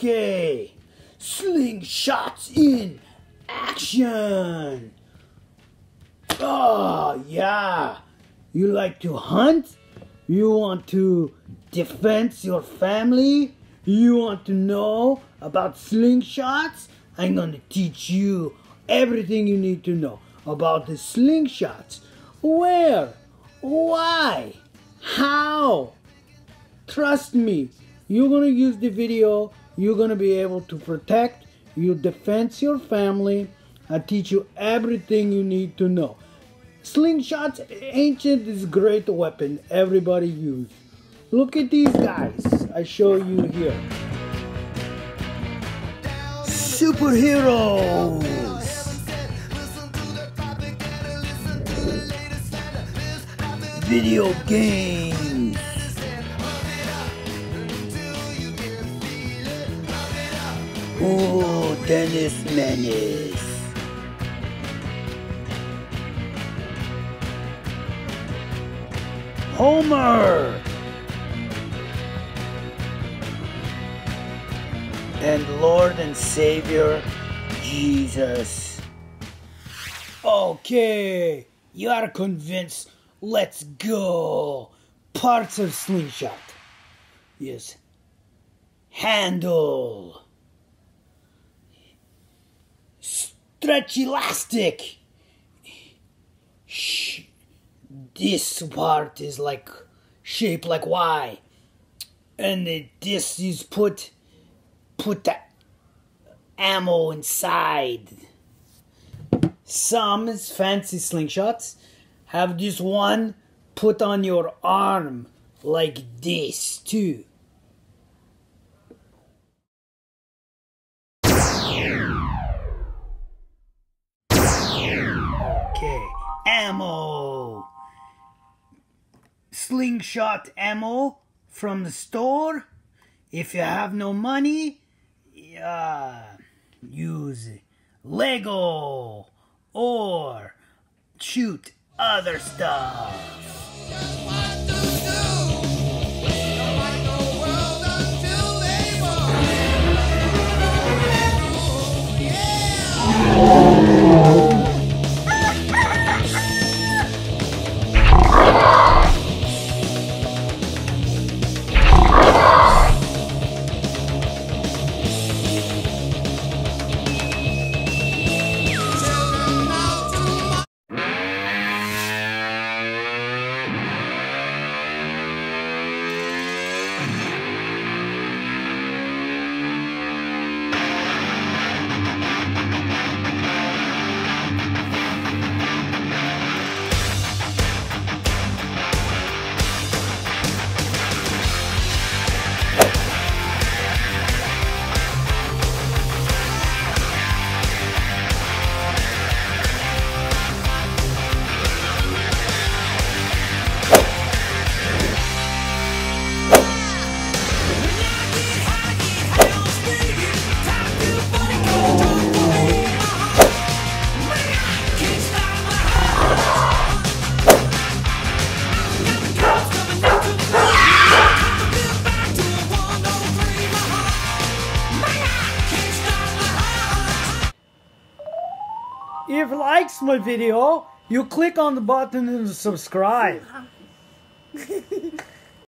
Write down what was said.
Okay, slingshots in action. Oh, yeah. You like to hunt? You want to defend your family? You want to know about slingshots? I'm gonna teach you everything you need to know about the slingshots. Where? Why? How? Trust me, you're gonna use the video, you're gonna be able to protect, you defend your family, I teach you everything you need to know. Slingshots, ancient is great weapon everybody use. Look at these guys I show you here. Superheroes! Video games! Oh, Dennis Menace! Homer! And Lord and Savior Jesus. Okay, you are convinced. Let's go. Parts of slingshot. Yes. Handle. Stretch elastic. Shh this part is like shaped like Y, and it, this is put put the ammo inside. Some fancy slingshots have this one put on your arm like this too. Okay, ammo slingshot ammo from the store. If you have no money, uh, use Lego or shoot other stuff. If likes my video, you click on the button and subscribe.